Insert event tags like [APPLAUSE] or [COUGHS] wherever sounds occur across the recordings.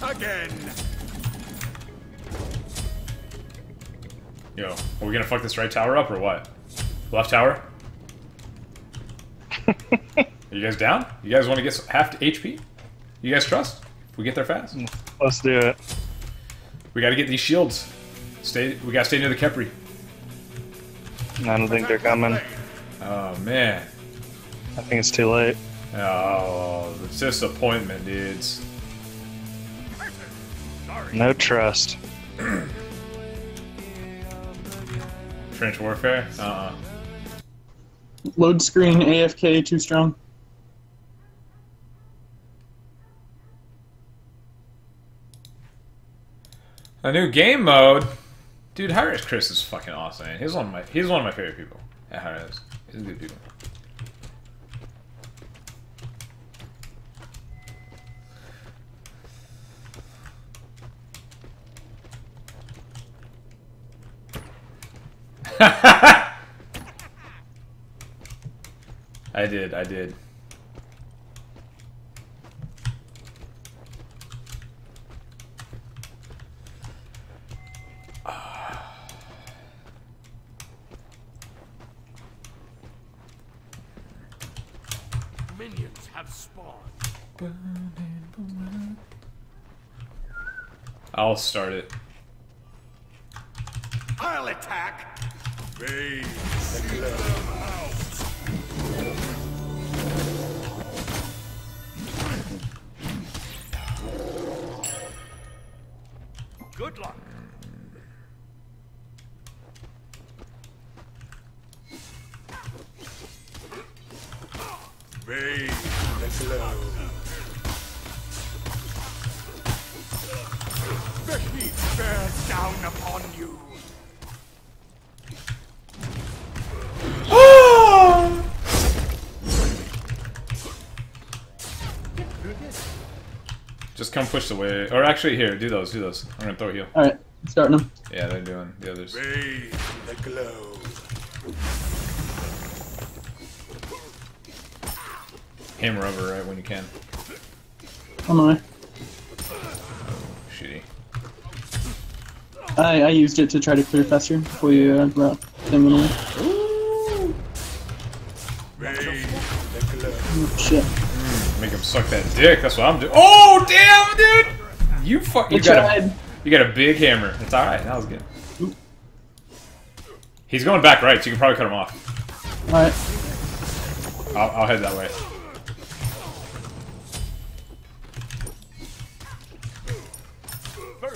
once again. Yo, are we gonna fuck this right tower up or what? Left tower? are [LAUGHS] you guys down? You guys want to get half HP? You guys trust? If we get there fast? Let's do it. We gotta get these shields. Stay. We gotta stay near the Khepri. I don't think they're coming. Oh man. I think it's too late. Oh, the disappointment, dudes. No trust. [CLEARS THROAT] Trench warfare? Uh uh Load screen AFK too strong. A new game mode? Dude, Hi-Rez Chris is fucking awesome, man. He's one of my he's one of my favorite people at Hi-Rez. He's a good people. [LAUGHS] I did, I did. Minions have spawned. I'll start it. I'll attack. Good luck. Push the way. Or actually, here, do those, do those. I'm gonna throw a heal. Alright, starting them. Yeah, they're doing the others. Raise the glow. Hammer over right when you can. On my way. Shitty. I, I used it to try to clear faster before you uh, brought them away. Suck that dick. That's what I'm doing. Oh damn, dude! You fuck. You I got a, you got a big hammer. It's all right. That was good. He's going back right, so you can probably cut him off. Alright. I'll, I'll head that way.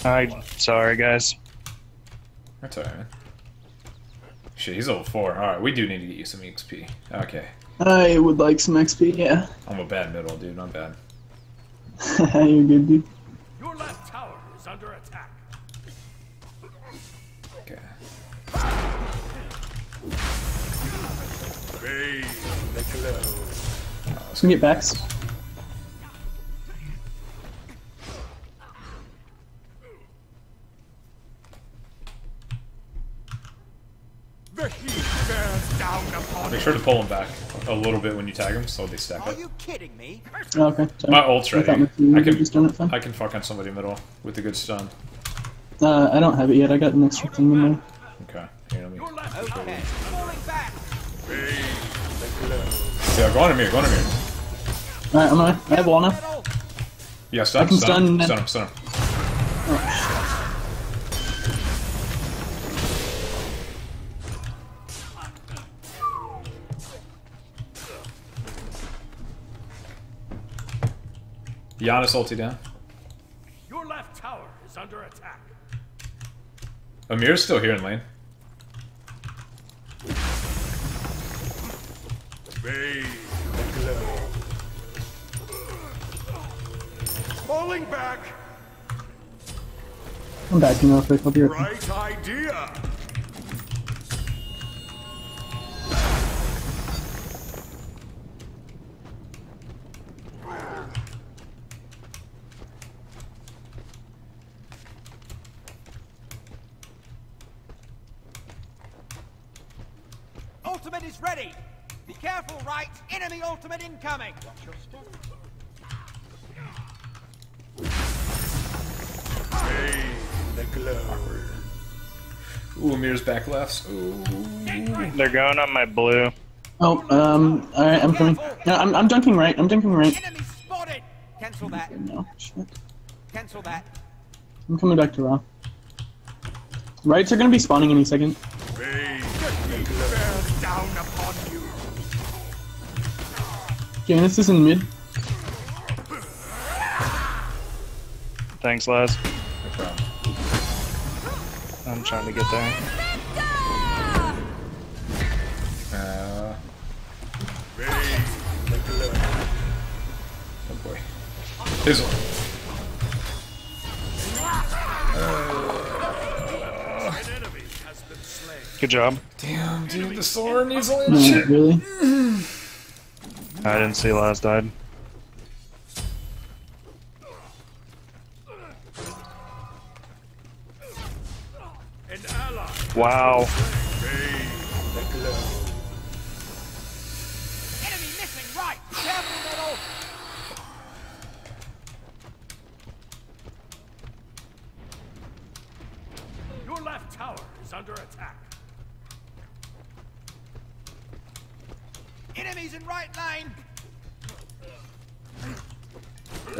I sorry guys. That's alright, man. Shit, he's level 4. Alright, we do need to get you some XP. Okay. I would like some XP, yeah. I'm a bad middle, dude. Not bad. [LAUGHS] You're good, dude. Your left tower is under attack. Okay. Raise the glow. Can we get backs? The heat bears down upon Make sure to pull him back a little bit when you tag them, so they stack up. Are you kidding me? Oh, okay. Sorry. My ult's I ready. thought I can, just done it fine. I can fuck on somebody middle with a good stun. Uh, I don't have it yet. I got an extra thing in there. Okay. Here, let me. Your Okay. Falling back. Raise the glow. Yeah, go on him here. Go on him here. Alright, I'm on it. I have wall now. Metal. Yeah, stun, I can stun, him, stun- stun him. Stun him. Janus ulti down. Your left tower is under attack. Ymir's still here in lane. Raise the. Falling back. I'm back in real quick. I'll be right back. Right idea. coming. Hey, the glory. Ooh, mirrors back left. Ooh. They're going on my blue. Oh, um, alright, I'm coming. No, I'm, I'm dunking right, I'm dunking right. Enemy spotted! Cancel that. No, shit. Cancel that. I'm coming back to Raw. Rights are gonna be spawning any second. Down upon you. Janus is in mid. Thanks, Laz. No problem. I'm trying to get there. Uh, May oh boy. Fizzle. An enemy has been slain. Good job. Damn, dude, the sword needs only No, shit. really? I didn't see Laz died. Wow.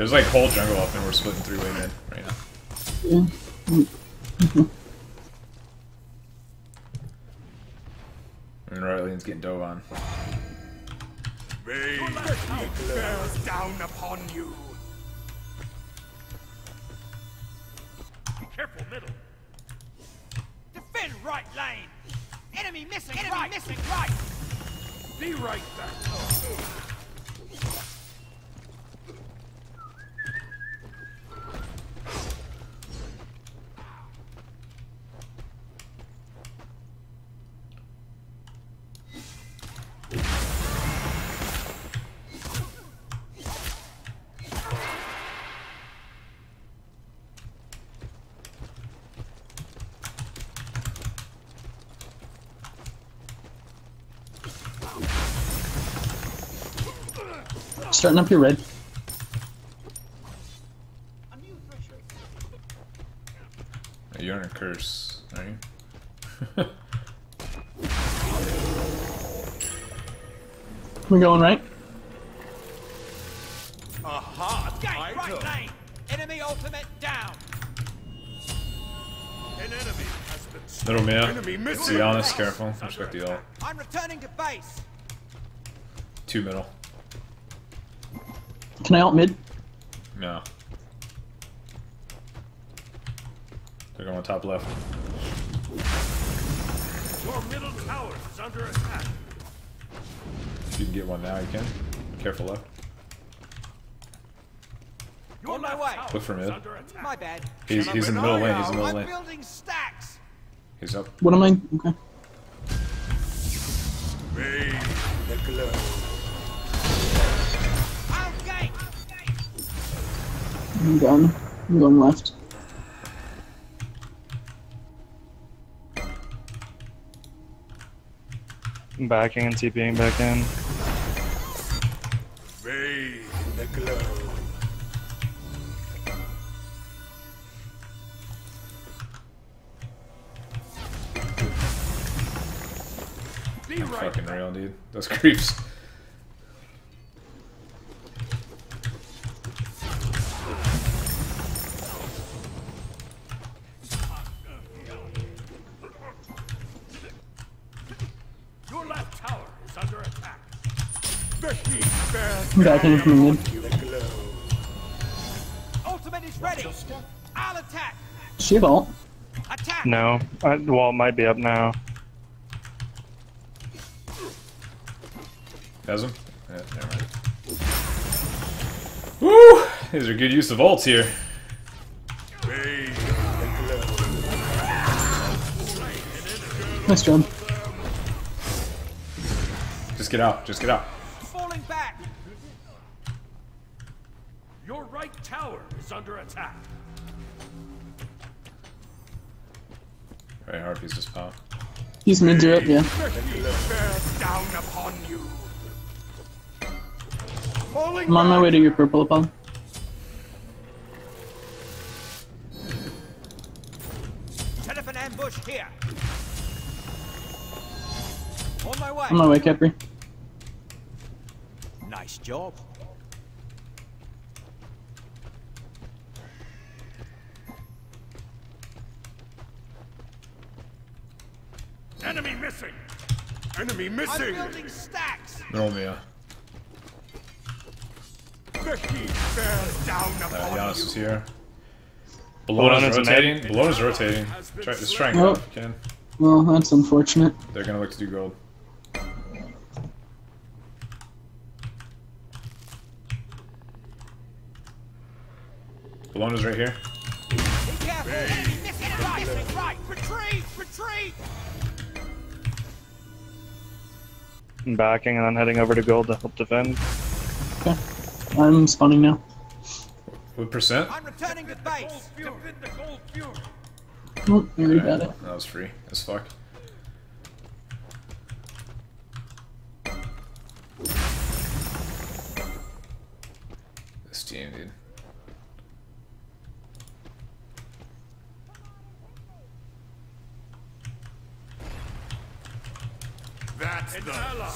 There's like whole jungle up and we're splitting three way mid right now. Yeah. Starting up your red. You're under curse, are you? [LAUGHS] We're going right. Aha! Gain item. right lane! Enemy ultimate down! An enemy has been slain. Little man. Enemy To missing. be honest, careful. Respect the ult. I'm returning to base! Two middle. Can I alt mid? No. They're going on top left. Your middle tower is under attack. If you can get one now, you can. Careful left. Your On my way. Look for is mid. My bad. He's, he's in the middle lane. He's in the middle I'm lane. building stacks! He's up. What am I? Okay. I'm done. I'm going left. I'm backing and TPing back in. May the glow. Be right Fucking back. real, dude. Those creeps. Bears I'm backing from the glow. Ultimate is ready! I'll attack! She have alt? Attack! No. I, well, it might be up now. Has him? Yeah, never mind. Woo! These are good use of ults here. May the glow. Nice job. Just get out. Just get out. He's mid Europe, yeah. I'm on my way to your purple upon. Telephone ambush here. On my way. On my way, Khepri. Nice job. Enemy I'm missing. building stacks. Roll me a. The heat bears down Uh, upon Janus you. is here. Bellona's Bellona's in rotating. Bellona's rotating. Try, just try and go if you can. Well, that's unfortunate. They're gonna look to do gold. Bellona's right here. Be careful. Enemy missing. Missing right. Retreat. Retreat. I'm backing and then heading over to gold to help defend. Okay. I'm spawning now. What percent? I'm returning to base. Defend the gold fury. Nope, I already got it. That was free as fuck. This team, dude. That's An ally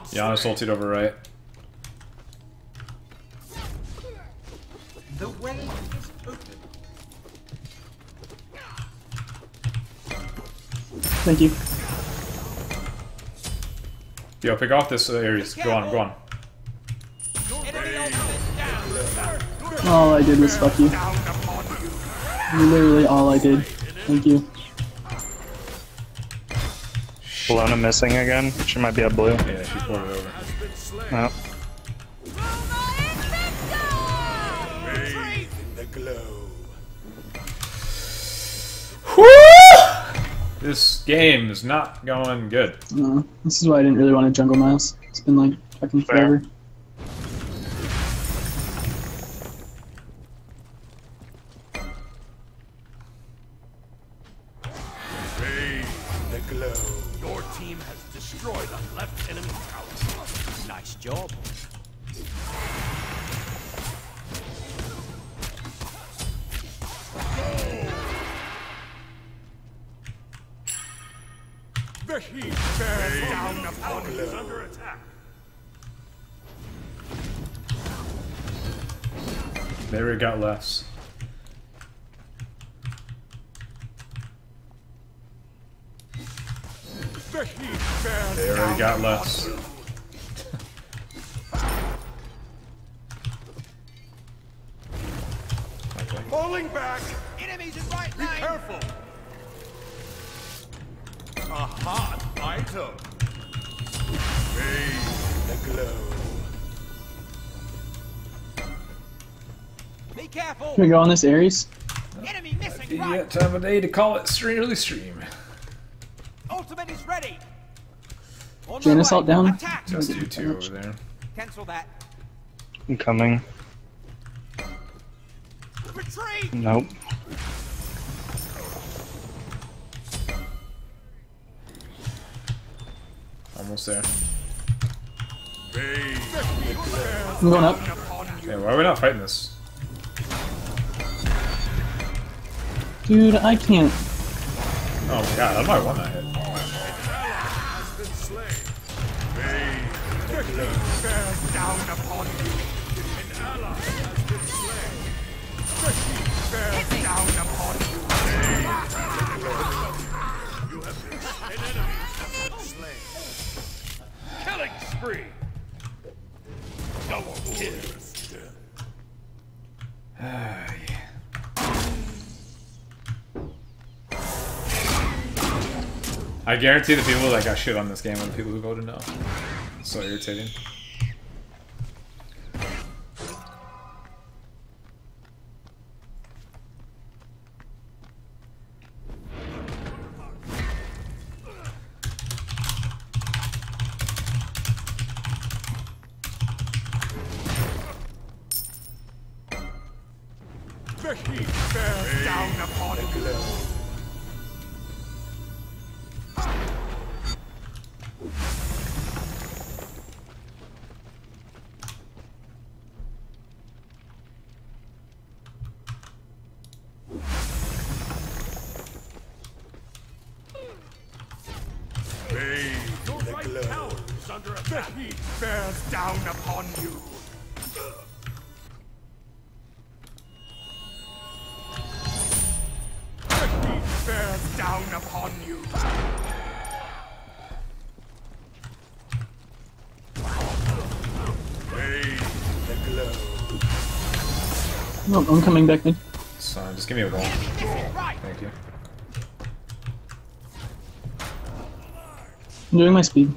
has been Janus slain. ulted over right. The way is open. Thank you. Yo, pick off this uh, Ares. Go on, go on. Enemy ultimate down. All I did was fuck you. Down upon you. Literally all I did. Thank you. Bellona missing again. She might be at blue. Yeah, she poured it over. Has been slain. No. Retreat. The glow. This game is not going good. Uh, this is why I didn't really want to jungle mouse. It's been like fucking Fair. forever. Less. The heat bears They already got less. you. Falling back. Enemies in right Be lane. careful. A hot item. Bathe the glow. Can we go on this Ares? Enemy missing Yeah, uh, right. time of day to call it stream early stream. Ultimate is ready. On my Janus way. down. Attack. Just you two over there. Cancel that. I'm coming. Retreat. Nope. Almost there. Bathe the heat bears I'm going up. upon. Hey, why are we not fighting this? Dude, I can't. Oh my god, how do I want that hit? has been slain. Bathe I guarantee the people that got shit on this game are the people who voted no. So irritating. No, I'm coming back mid. It's fine. Just give me a wall. Enemy missing right. Thank you. I'm doing my speed.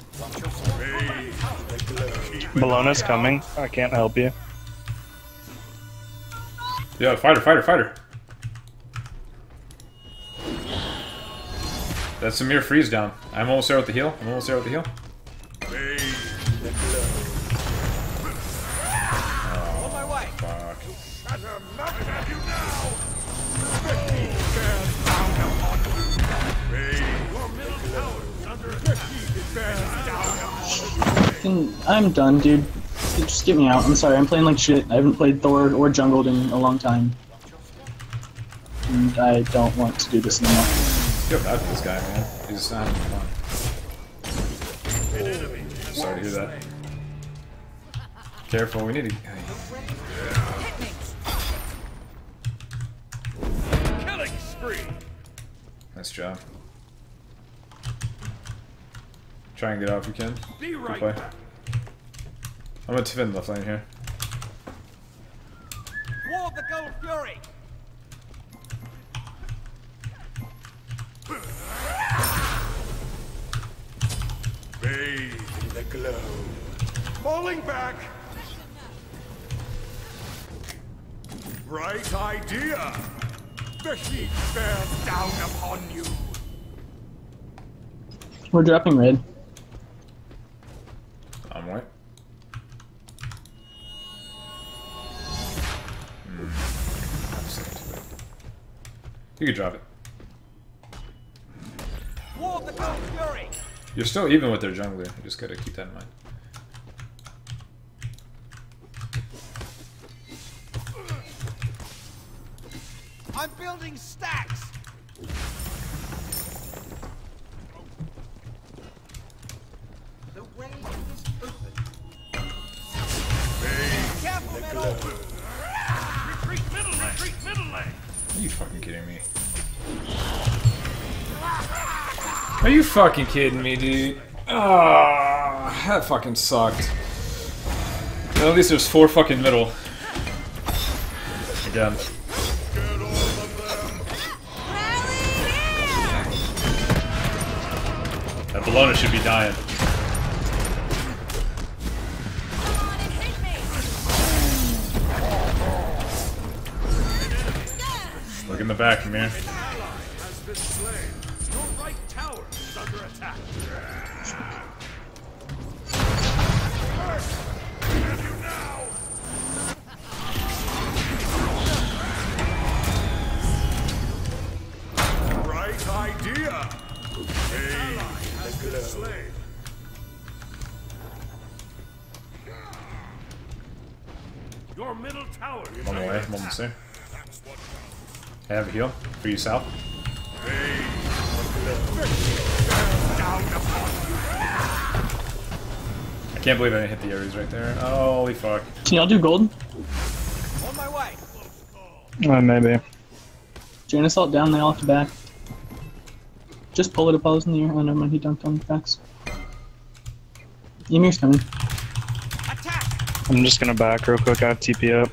Bathe. Bellona's coming. I can't help you. Yeah, fighter, fighter, fighter. That's Samir freeze down. I'm almost there with the heal. I'm almost there with the heal. I'm done, dude. Just get me out. I'm sorry, I'm playing like shit. I haven't played Thor or jungled in a long time. And I don't want to do this anymore. Feel bad for this guy, man. He's not having fun. Sorry to hear that. Careful, we need to. Nice job. Try and get out if you can. Be Good right play. back. I'm gonna defend left lane here. Ward the Gold Fury. Bathe in the glow. Falling back! Bright idea! The heat bears down upon you. We're dropping red. You could drop it. Ward the Gold Fury. You're still even with their jungler. You just gotta keep that in mind. I'm building stacks. Fucking kidding me, dude? Ah, that fucking sucked. At least there's four fucking middle. Again. That Bellona should be dying. Look in the back, man. Has. Your middle tower is On the under way, attack. I'm there. I have a heal for you, South. down upon you. I can't believe I didn't hit the Ares right there. Holy fuck. Can y'all do gold? On my way. Uh, maybe. Drain Assault down, they all have to back. Just pull it up while I was in the air. Oh, never mind, he dunked on the backs. Ymir's coming. Attack. I'm just gonna back real quick. I have TP up.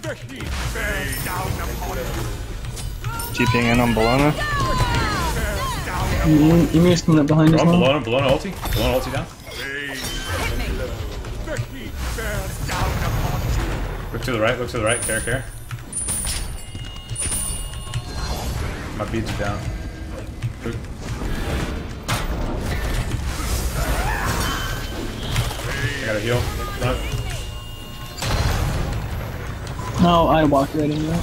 The heat bears down upon you. TPing in on Bellona. Bears down Ymir, Ymir's coming up behind us. Well. Bellona, Bellona ulti. Bellona ulti down. Look to the right, look to the right. Care, care. My beads are down. I got a heal. Front. No, I walked right into it.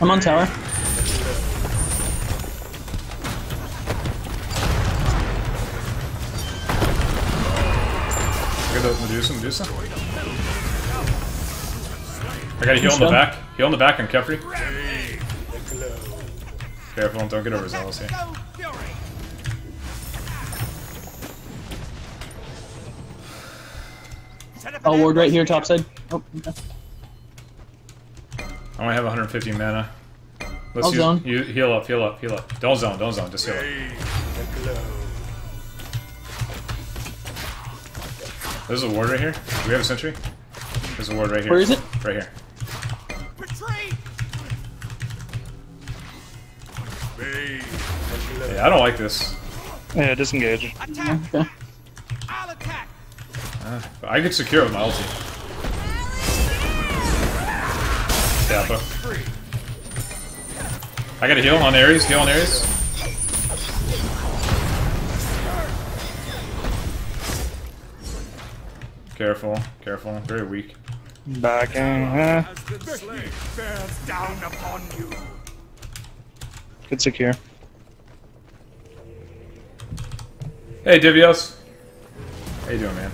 I'm on tower. The Medusa, Medusa. I got a heal in the back. Heal in the back on Khepri. Careful, don't get overzealous here. Go Fury. Set up an I'll ward right ambush here, topside. Oh, okay. I only have 150 mana. Let's I'll use, zone. You, heal up, heal up, heal up. Don't zone, don't zone, just heal up. There's a ward right here. Do we have a sentry? There's a ward right here. Where is it? Right here. Retreat. Yeah, I don't like this. Yeah, disengage. Attack. Okay. I'll attack. Uh, I could secure with my ulti. Kappa. I got a heal on Ares, heal on Ares. Careful, careful, very weak. Backing. Has been down upon you. good secure. Hey, Divios. How you doing, man?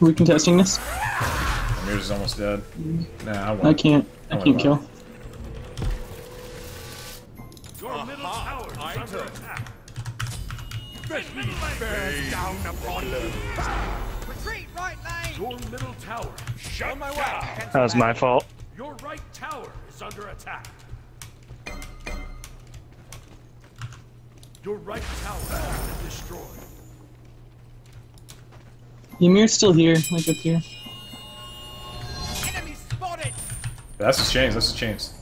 Are we contesting this? Ymir's is almost dead. Nah, I won't. I can't. I Oh, can't wow. kill. Bears down upon you. Retreat right lane. Your middle tower shut my way. That was my fault. Your right tower is under attack. Your right tower has been destroyed. Ymir's still here, like up here. Enemy spotted. That's his chains, that's his chains.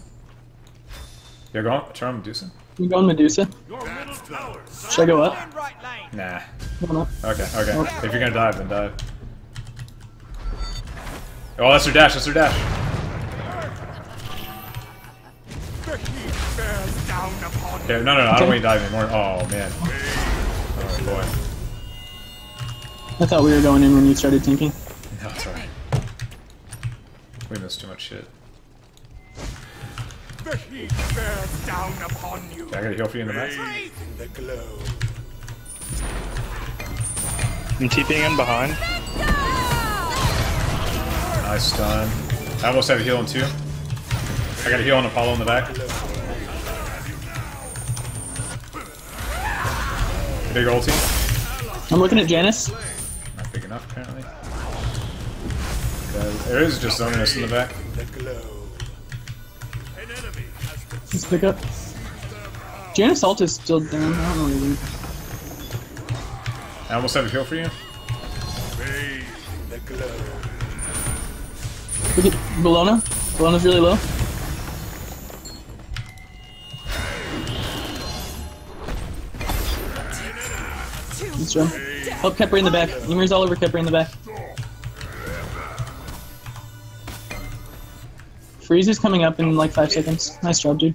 You're going? Try and Medusa? You going Medusa? Your middle tower Should I go up? Defend right lane. Nah. Going up. Okay, okay. If you're gonna dive, then dive. Oh, that's her dash, that's her dash. The heat bears down upon Okay, no, no, no, I don't want you to dive anymore. Oh, man. Oh, boy. I thought we were going in when you started tanking. No, it's alright. We missed too much shit. The heat bears down upon you. Okay, I gotta heal for you in the back. Retreat. I'm TPing in behind. Nice stun. I almost have a heal on two. I got a heal on Apollo in the back. Big ulti. I'm looking at Janus. Not big enough, apparently. Okay, there is just zoning us in the back. An enemy Let's pick up. Janus ult is still down. I don't know really. I almost have a kill for you. Look at Bellona. Bellona's really low. Nice job. Oh, Help Khepri in the back. Ymir's all over Khepri in the back. Freeze is coming up in like five seconds. Nice job, dude.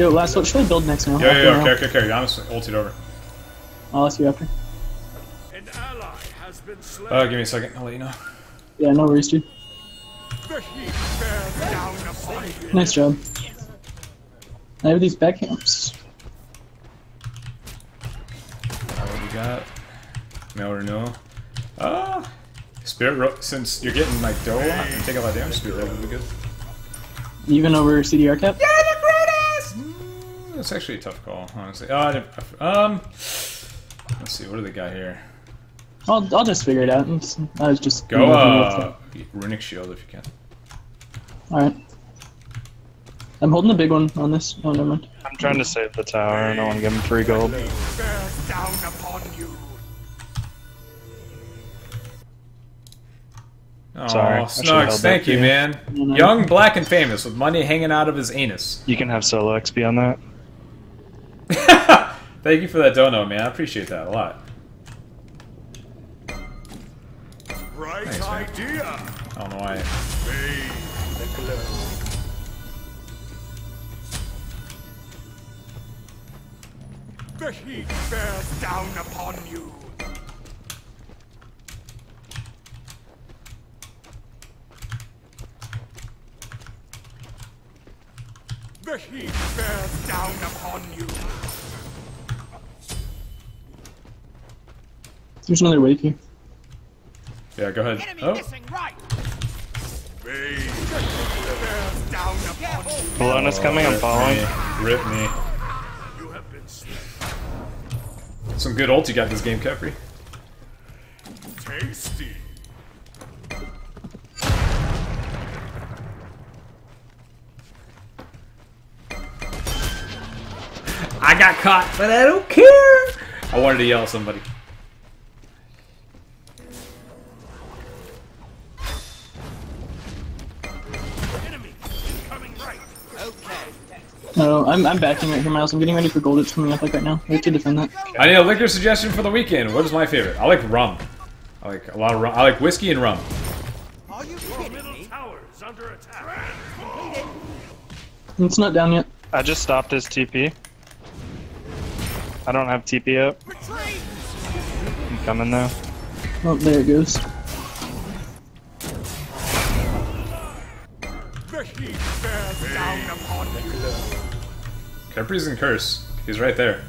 Yo, last one. should I build next now? Yeah, yeah, yeah, okay, okay, okay. Janus ulted over. I'll ask you after. An ally has been slain. Uh, give me a second, I'll let you know. Yeah, no worries, dude. the heat bears down upon you. Nice job. I have these back camps. Uh, what we got? No renewal. Uh, Spirit Ro since you're getting like dough a lot and take a lot of damage, Spirit Robe would be good. Even over CDR cap? Mm, That's actually a tough call, honestly. Oh, I didn't, um, let's see, what do they got here? I'll, I'll just figure it out. It's- I was just Go, uh, Runic Shield if you can. Alright. I'm holding the big one on this. Oh, never mind. I'm trying to save the tower. I don't want to give him free gold. Bears down upon you. Oh, Sorry, I should've Snugs, thank you, you. man. No, no. Young, black, and famous with money hanging out of his anus. You can have solo XP on that. [LAUGHS] Thank you for that dono, man. I appreciate that a lot. Right Thanks, idea. I don't know why. The heat bears down upon you. The heat bears down upon you. There's another wave here. Yeah, go ahead. Enemy Oh, missing right. May the heat bears down upon Careful. you. Bellona's coming, I'm following. me. Rip me. You have been slain. Some good ult you got this game, Khepri. Tasty. I got caught, but I don't care. I wanted to yell at somebody. Enemy coming right. Okay. No, I'm, I'm backing right here, Miles. I'm getting ready for gold. It's coming up like right now. We have to defend that. I need a liquor suggestion for the weekend. What is my favorite? I like rum. I like a lot of rum. I like whiskey and rum. Are you kidding middle me? under attack. It's not down yet. I just stopped his TP. I don't have TP up. I'm coming though. Oh, there it goes. The heat bears down upon you. Khepri's in curse. He's right there.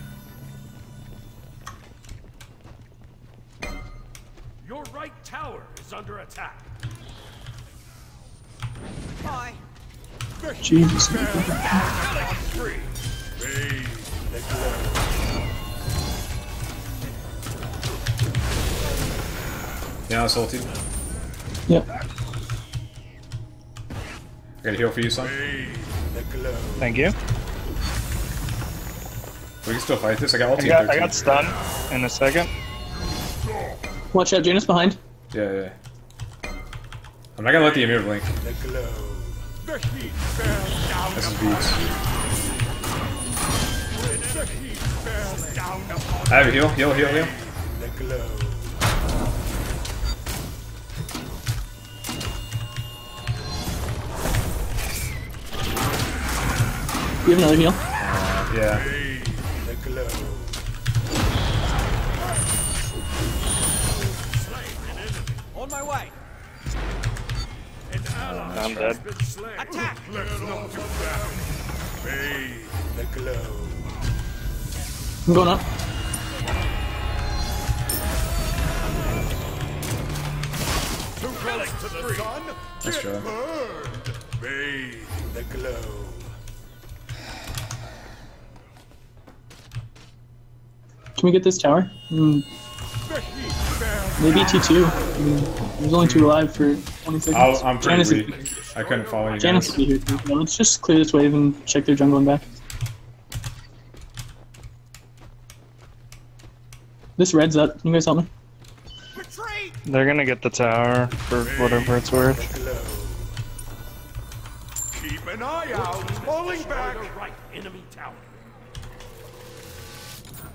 Your right tower is under attack. Bye. Jesus. Bears down upon free. Bathe the glow. Yeah, salty. Yep. I got a heal for you, son. Bathe the glow. Thank you. We can still fight this. I got I ulti. got, I got stun in a second. Watch out, Janus behind. Yeah, yeah. I'm not gonna let the Ymir blink. The glow. The heat bears down This is beats. The heat bears down upon I have a heal. Heal, heal, heal. You have another heal. Uh, yeah. Bathe the glow. On my way. I'm dead. been slain. Attack! Let's not do that. Bathe the glow. I'm going up. Too close to the sun. Nice Get burned. Bathe the glow. Can we get this tower? Mm, The heat bears maybe T2. Mm, There's only two alive for 20 seconds. I'll, I'm pretty Janus is- weak. I couldn't follow you Janus guys. will be here. No, let's just clear this wave and check their jungle and back. This red's up. Can you guys help me? They're gonna get the tower for whatever it's worth.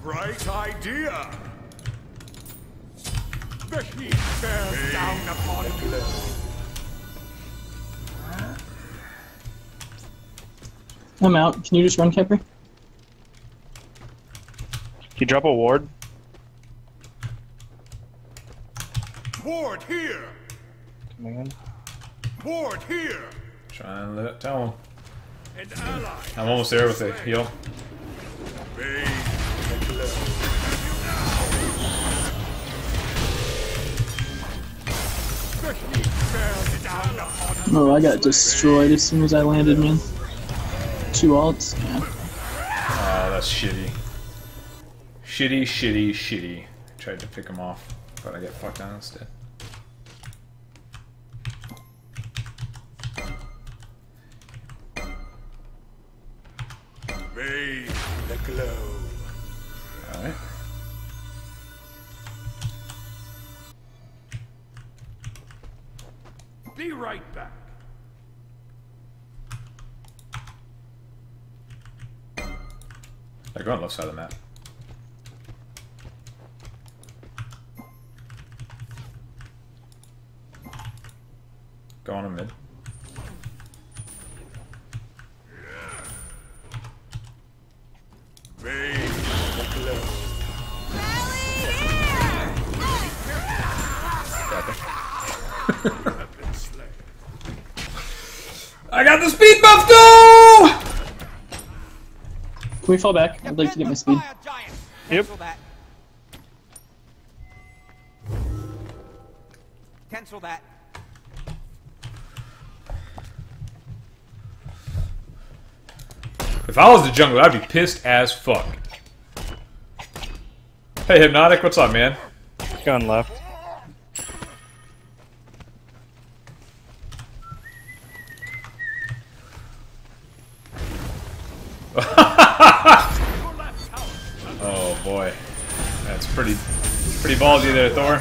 Bright idea. The heat bears down upon you. I'm out. Can you just run, Khepri? Can you drop a ward? Ward here. Come in. Ward here. Trying to let, tell him. An ally. I'm almost there with the heal. Bathe Oh, I got destroyed as soon as I landed, man. Two alts. Yeah. Oh, that's shitty. Shitty, shitty, shitty. Tried to pick him off, but I get fucked down instead. Bathe the glow. Side of the map. Go on a mid. Bathe the glow. Got there. Have been slain. [LAUGHS] I got the speed buff though! Can we fall back? I'd like to get my speed. Yep. Cancel that. Cancel that. If I was the jungle, I'd be pissed as fuck. Hey, Hypnotic, what's up, man? Gun left. Pretty ballsy there, Thor.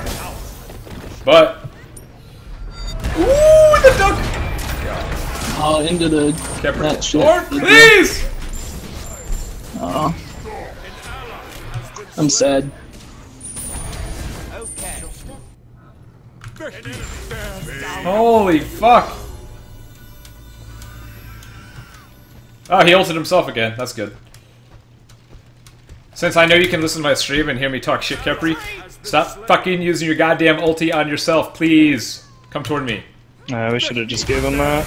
But, ooh, the duck! Oh, into the Kept that shit. Thor, please! Oh. I'm sad. Okay. The heat bears down. Holy fuck! Oh, he ulted himself again. That's good. Since I know you can listen to my stream and hear me talk shit, Khepri, stop fucking using your goddamn ulti on yourself, please. Come toward me. Uh, we should have just gave him that.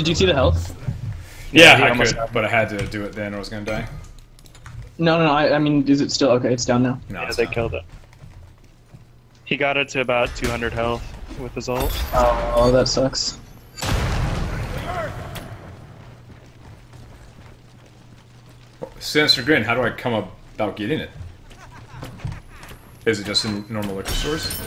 Did you see the health? Yeah, he I almost could, but I had to do it then or I was gonna die. No, no, no. I, I mean, is it still okay? It's down now. No, Yeah, it's they not. killed it. He got it to about 200 health with his ult. Oh, that sucks. Sinister Grin, how do I come about getting it? Is it just in normal liquor stores?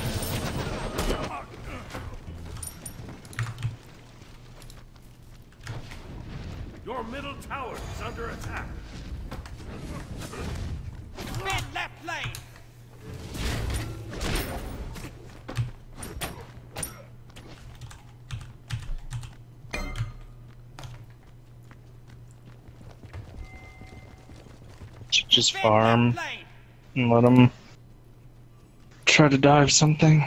Just farm and let him try to dive something.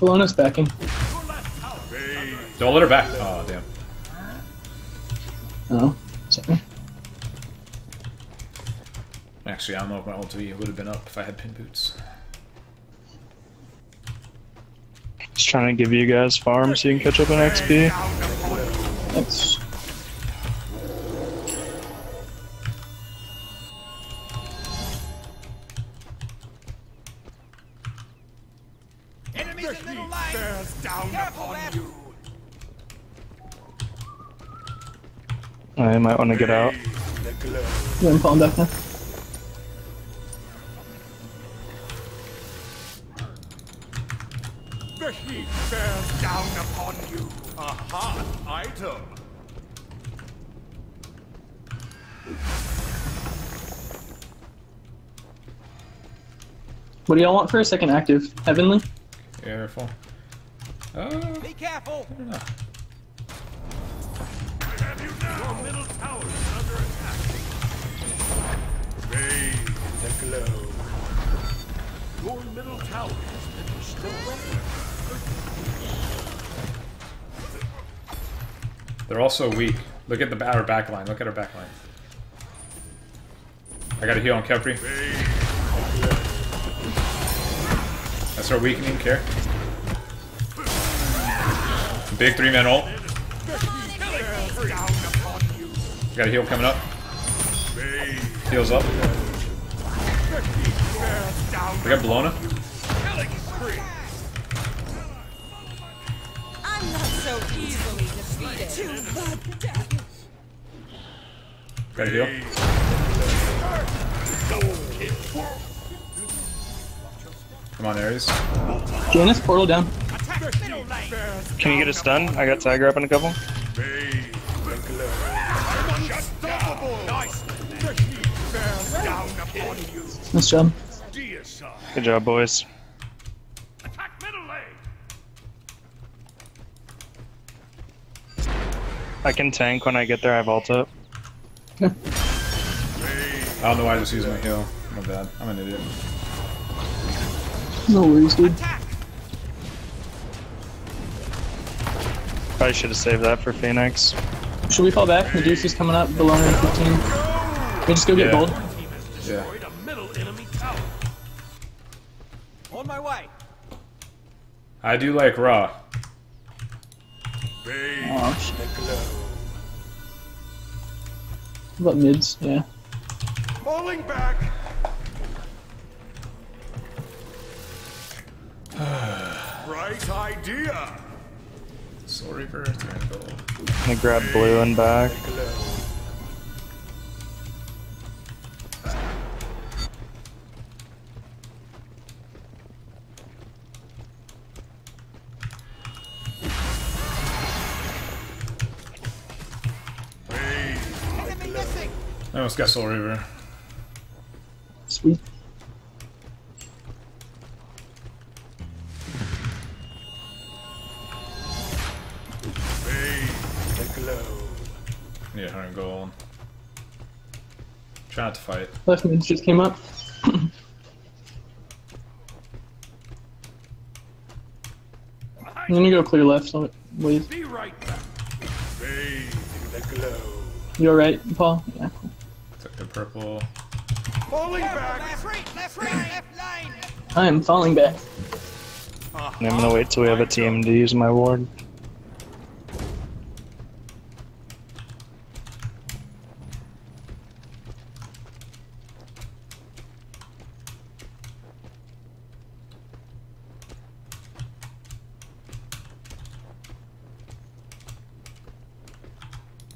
Bellona's backing. Don't let her back. Oh, damn. Oh, sorry. Actually, I don't know if my ulti would have been up if I had pin boots. Just trying to give you guys farm so you can catch up on XP. Thanks. Might want to get out. Bathe the glow. Yeah, I'm falling back now. The heat bears down upon you. A hot item. What do y'all want for a second active? Heavenly? Careful. Oh, Be careful. Your middle tower has been destroyed. they're also weak. Look at the our back line. Look at our back line. I got a heal on Khepri. That's our weakening care. Big three man ult. Got a heal coming up. Heals up. The heat bears down We got Bellona. killing spree. I'm not so easily defeated. To the death. Got a heal. Come on, Ares. Janus, portal down. Attack middle lane. Bears Can you get a stun? I got Tiger up in a couple. Bathe the glow. I'm unstoppable. Nice. The heat bears down upon you. Nice job. Good job, boys. Attack middle lane. I can tank when I get there. I vault up. I don't know why I just used my heal. My bad. I'm an idiot. No worries, dude. Attack! Probably should have saved that for Phoenix. Should we fall back? Medusa's coming up below 915. We just go get Yeah. gold. Yeah. I do like raw. Bathe Oh, shit. What about mids? Yeah. Falling back. [SIGHS] Bright idea. Sorry for three and gold. I'm gonna grab blue and back. I almost got Soul Reaper. Sweet. bathe the glow. Need 100 gold. Try not to fight. Left mids just came up. [COUGHS] I'm gonna go clear left, so wait. Be right back. Bathe the glow. You alright, Paul? Yeah, cool. Took. Falling back. left, left lane, left lane. I am falling back. And I'm gonna wait till we have a team to use my ward.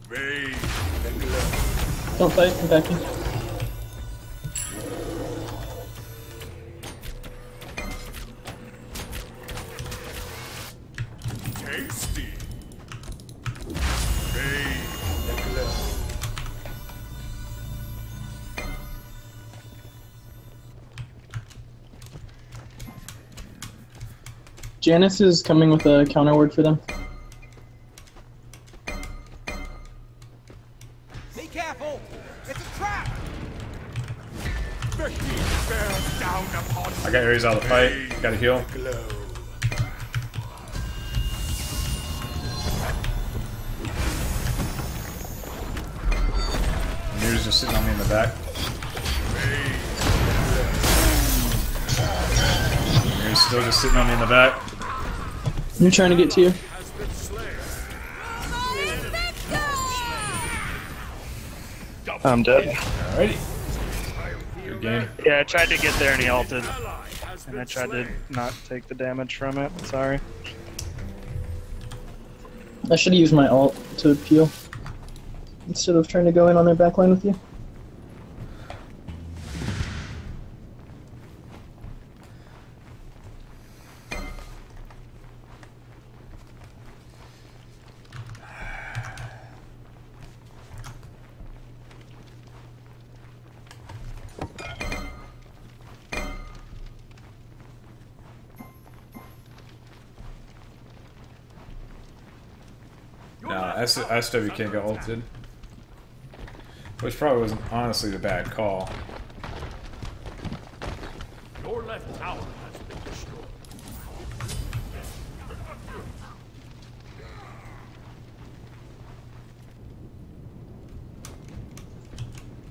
Bathe the glow. Don't fight, I'm backing. Janus is coming with a counter word for them. Be careful. It's a trap. The heat bears down upon I got Ares out of the fight. Got a heal. the glow. Ymir's just sitting on me in the back. Ymir's still just sitting on me in the back. You're trying to get to you. Has been slain. I'm dead. Alrighty. Good game. Yeah, I tried to get there and he ulted. And I tried to not take the damage from it. Sorry. I should have used my alt to peel. Instead of trying to go in on their backline with you. No, S- SWK got ulted. Which probably was honestly the bad call. Your left tower has been destroyed.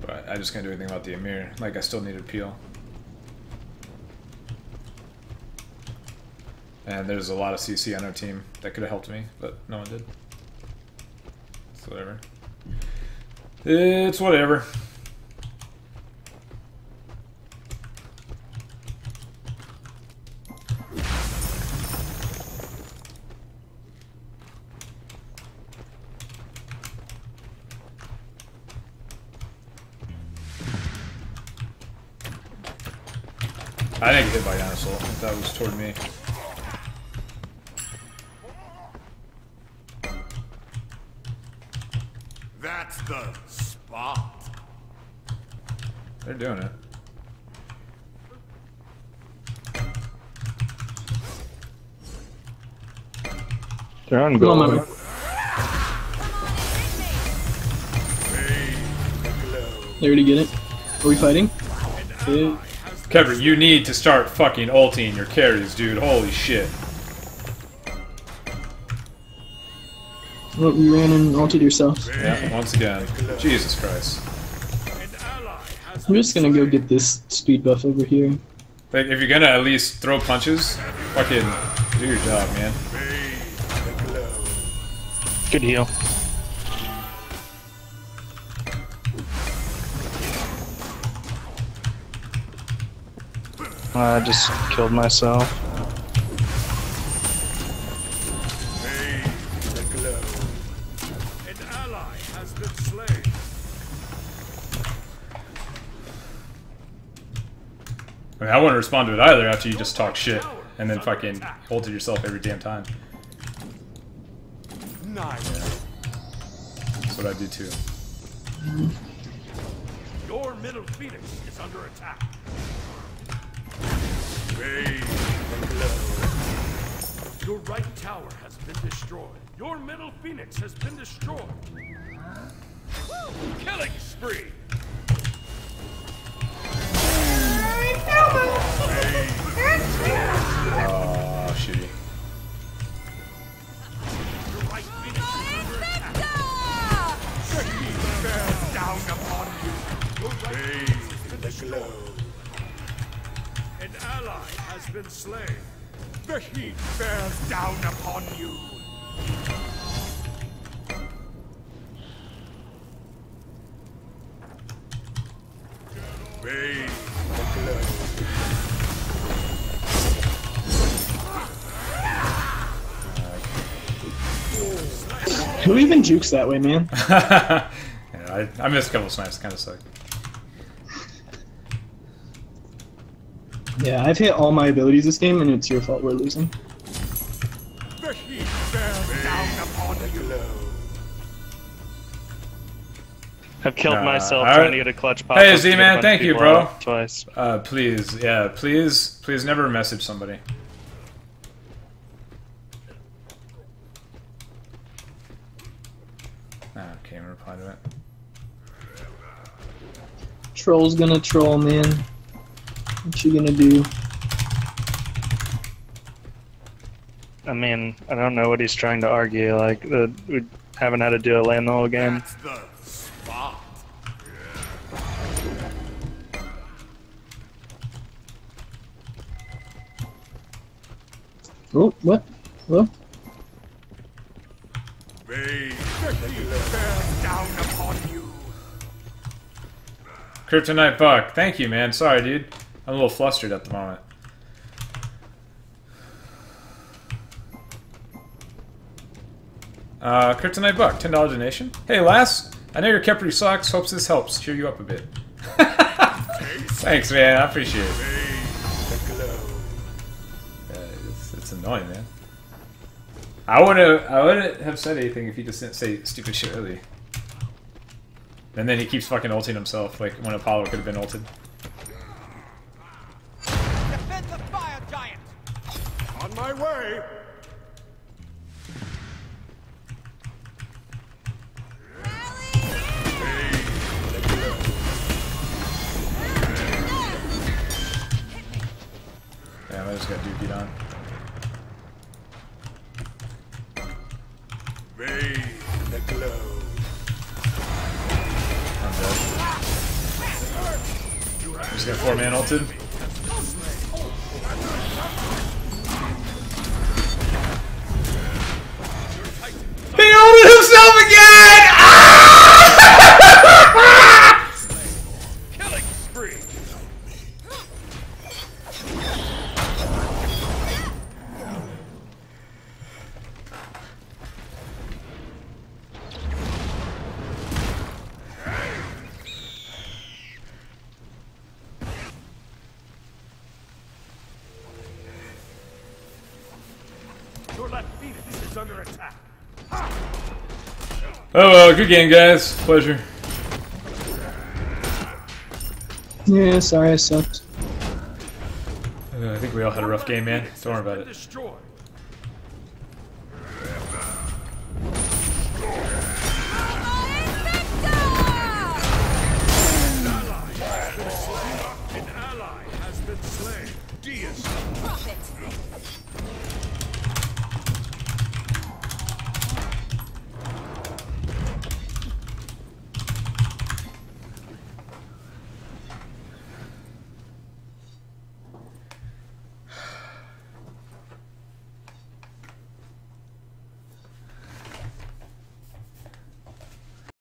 But I just can't do anything about the Ymir. Like, I still need needed peel. And there's a lot of CC on our team that could have helped me, but no one did. It's whatever. It's whatever. I didn't get hit by Dinosaur. I think that was toward me. They're doing it. They're on Go On, they already get it. Are we fighting? Yeah. Kevin, you need to start fucking ulting your carries, dude. Holy shit. Well, you ran and ulted yourself. Yeah, once again. Jesus Christ. An ally has I'm just gonna go get this speed buff over here. Like, if you're gonna at least throw punches, fucking do your job, man. Good heal. I just killed myself. Respond to it either after you just talk shit and then fucking ulted yourself every damn time. Nice. That's what I do too. Your middle phoenix is under attack. Bathe the. Your right tower has been destroyed. Your middle phoenix has been destroyed. Killing spree. You. Your right phoenix has been destroyed. An ally has been slain. The heat bears down upon you. Bathe the glow. Who even jukes that way, man? [LAUGHS] yeah, I, I missed a couple snipes, kind of sucked. Yeah, I've hit all my abilities this game, and it's your fault we're losing. The heat bears down upon you. I've killed Nah, myself I- trying to get a clutch pop. Hey, up to get a Z-Man, thank you, bro. Twice. Uh, please, yeah, please, please never message somebody. Ah, okay, I'm gonna reply to it. Troll's gonna troll, man. What you gonna do? I mean, I don't know what he's trying to argue. Like, the, we haven't had to do a land the whole game. That's the spot. Oh, what? Hello? Bathe the heat bears down upon you. Kryptonite Buck, thank you, man. Sorry, dude. I'm a little flustered at the moment. Uh, Kryptonite Buck, $10 donation. Hey, lass, I know you're your Khepri sucks. Hopes this helps cheer you up a bit. [LAUGHS] Thanks, man. I appreciate it. It's, annoying, man. I wouldn't. I wouldn't have said anything if he just didn't say stupid shit early. And then he keeps fucking ulting himself, like when Apollo could have been ulted. Defend the fire giant! On my Damn, I just got dookied on. Bathe the glow. I'm dead. Just got four man ulted. Himself again! Oh well, good game, guys. Pleasure. Yeah, sorry I sucked. Uh, I think we all had a rough game, man. Don't worry about it. Destroyed.